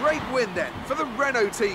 Great win then for the Renault team.